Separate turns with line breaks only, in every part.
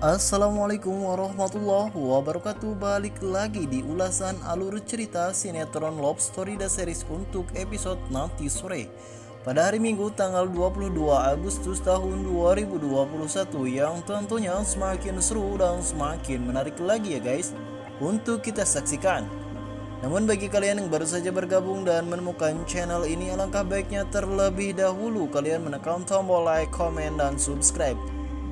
Assalamualaikum warahmatullahi wabarakatuh. Balik lagi di ulasan alur cerita sinetron Love Story The Series untuk episode nanti sore. Pada hari Minggu tanggal 22 Agustus tahun 2021 Yang tentunya semakin seru dan semakin menarik lagi ya guys. Untuk kita saksikan. Namun bagi kalian yang baru saja bergabung dan menemukan channel ini alangkah baiknya terlebih dahulu kalian menekan tombol like, comment, dan subscribe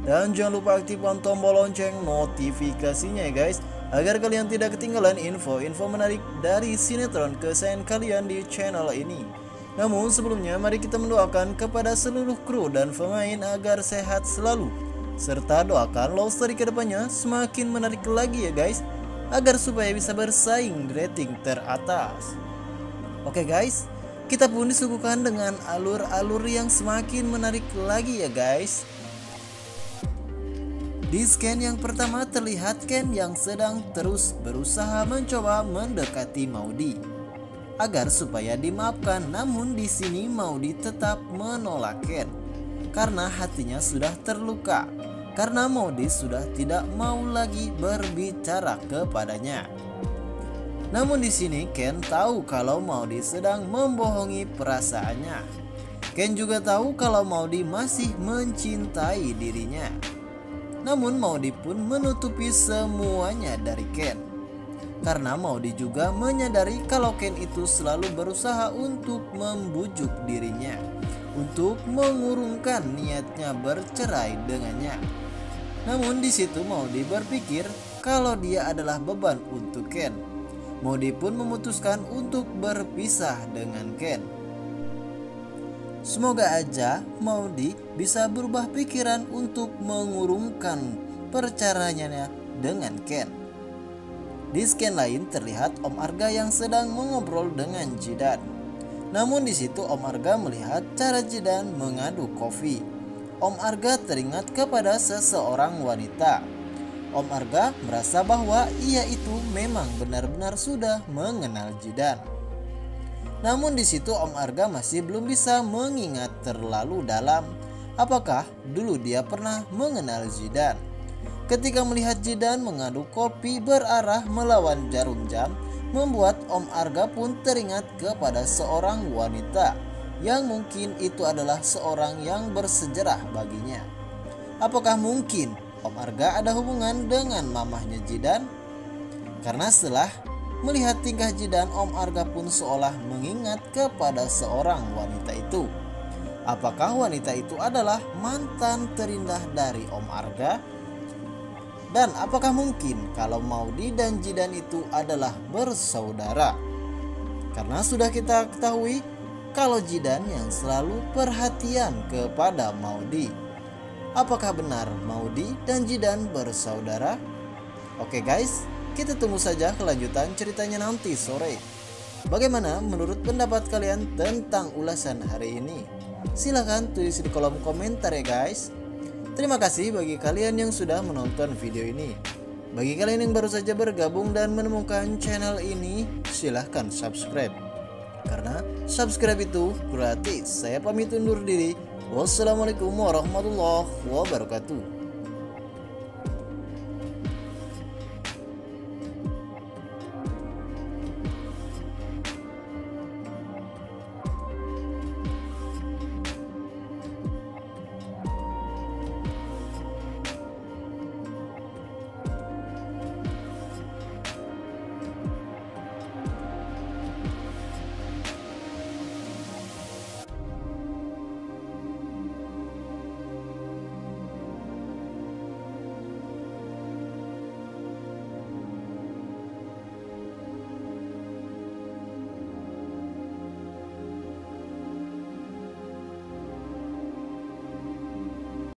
dan jangan lupa aktifkan tombol lonceng notifikasinya ya guys. Agar kalian tidak ketinggalan info-info menarik dari sinetron kesayangan kalian di channel ini. Namun sebelumnya mari kita mendoakan kepada seluruh kru dan pemain agar sehat selalu. Serta doakan Love Story ke depannya semakin menarik lagi ya guys. Agar supaya bisa bersaing rating teratas. Oke guys, kita pun disuguhkan dengan alur-alur yang semakin menarik lagi ya guys di scan yang pertama terlihat Ken yang sedang terus berusaha mencoba mendekati Maudi agar supaya dimaafkan namun di sini Maudi tetap menolak Ken karena hatinya sudah terluka karena Maudi sudah tidak mau lagi berbicara kepadanya. Namun di sini Ken tahu kalau Maudi sedang membohongi perasaannya. Ken juga tahu kalau Maudi masih mencintai dirinya. Namun Maudi pun menutupi semuanya dari Ken. Karena Maudi juga menyadari kalau Ken itu selalu berusaha untuk membujuk dirinya untuk mengurungkan niatnya bercerai dengannya. Namun di situ Maudi berpikir kalau dia adalah beban untuk Ken. Maudi pun memutuskan untuk berpisah dengan Ken. Semoga aja Maudi bisa berubah pikiran untuk mengurungkan percaranya dengan Ken. Di scan lain terlihat Om Arga yang sedang mengobrol dengan Jidan. Namun di situ Om Arga melihat cara Jidan mengadu kopi. Om Arga teringat kepada seseorang wanita. Om Arga merasa bahwa ia itu memang benar-benar sudah mengenal Jidan. Namun di situ Om Arga masih belum bisa mengingat terlalu dalam apakah dulu dia pernah mengenal Zidan. Ketika melihat Zidan mengadu kopi berarah melawan jarum jam, membuat Om Arga pun teringat kepada seorang wanita yang mungkin itu adalah seorang yang bersejarah baginya. Apakah mungkin Om Arga ada hubungan dengan mamahnya Jidan? Karena setelah Melihat tingkah Jidan, Om Arga pun seolah mengingat kepada seorang wanita itu. Apakah wanita itu adalah mantan terindah dari Om Arga? Dan apakah mungkin kalau Maudi dan Jidan itu adalah bersaudara? Karena sudah kita ketahui kalau Jidan yang selalu perhatian kepada Maudi. Apakah benar Maudi dan Jidan bersaudara? Oke guys, kita tunggu saja kelanjutan ceritanya nanti sore. Bagaimana menurut pendapat kalian tentang ulasan hari ini? Silahkan tulis di kolom komentar ya guys. Terima kasih bagi kalian yang sudah menonton video ini. Bagi kalian yang baru saja bergabung dan menemukan channel ini, silahkan subscribe. Karena subscribe itu gratis. Saya pamit undur diri. Wassalamualaikum warahmatullahi wabarakatuh.